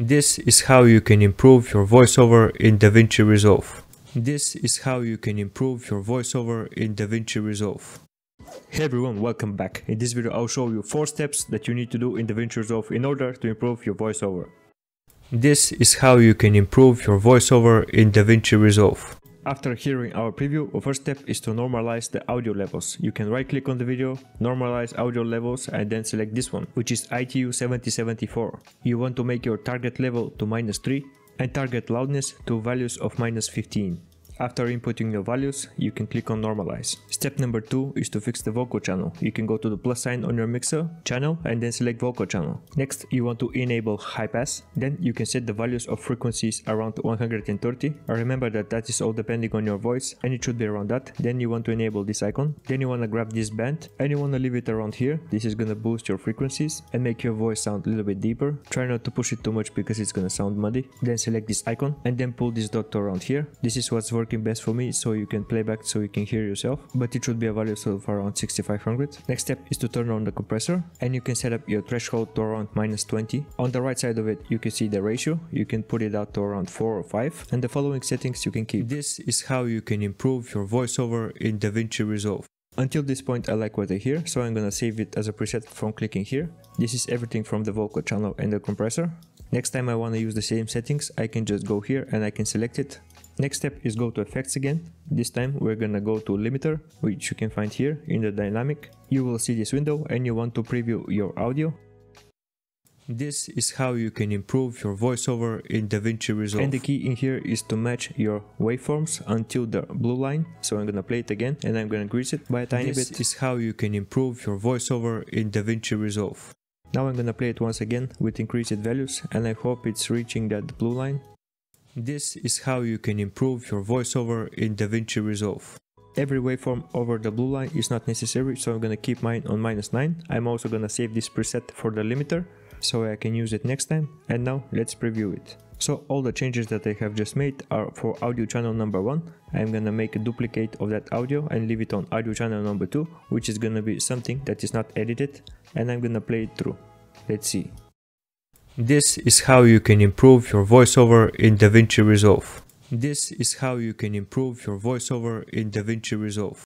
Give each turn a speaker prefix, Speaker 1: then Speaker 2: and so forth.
Speaker 1: This is how you can improve your voiceover in DaVinci Resolve. This is how you can improve your voiceover in DaVinci Resolve. Hey everyone, welcome back. In this video I'll show you 4 steps that you need to do in DaVinci Resolve in order to improve your voiceover. This is how you can improve your voiceover in DaVinci Resolve. After hearing our preview, the first step is to normalize the audio levels. You can right click on the video, normalize audio levels and then select this one, which is ITU 7074. You want to make your target level to minus 3 and target loudness to values of minus 15. After inputting your values, you can click on normalize. Step number 2 is to fix the vocal channel. You can go to the plus sign on your mixer channel and then select vocal channel. Next, you want to enable high pass. Then you can set the values of frequencies around 130. remember that that is all depending on your voice and it should be around that. Then you want to enable this icon. Then you want to grab this band and you want to leave it around here. This is going to boost your frequencies and make your voice sound a little bit deeper. Try not to push it too much because it's going to sound muddy. Then select this icon and then pull this dot around here. This is what's working working best for me so you can play back so you can hear yourself. But it should be a value of around 6500 next step is to turn on the compressor and you can set up your threshold to around minus 20 on the right side of it you can see the ratio. You can put it out to around 4 or 5 and the following settings you can keep. This is how you can improve your voiceover in DaVinci Resolve. Until this point I like what I hear, so I'm gonna save it as a preset from clicking here. This is everything from the vocal channel and the compressor. Next time I wanna use the same settings, I can just go here and I can select it Next step is go to effects again. This time we're gonna go to limiter, which you can find here in the dynamic. You will see this window and you want to preview your audio. This is how you can improve your voiceover in DaVinci Resolve. And the key in here is to match your waveforms until the blue line. So I'm gonna play it again and I'm gonna increase it by a tiny this bit. This is how you can improve your voiceover in DaVinci Resolve. Now I'm gonna play it once again with increased values and I hope it's reaching that blue line. This is how you can improve your voiceover in DaVinci Resolve. Every waveform over the blue line is not necessary, so I'm gonna keep mine on minus 9. I'm also gonna save this preset for the limiter, so I can use it next time. And now let's preview it. So all the changes that I have just made are for audio channel number 1. I'm gonna make a duplicate of that audio and leave it on audio channel number 2, which is gonna be something that is not edited, and I'm gonna play it through. Let's see. This is how you can improve your voiceover in DaVinci Resolve. This is how you can improve your voiceover in DaVinci Resolve.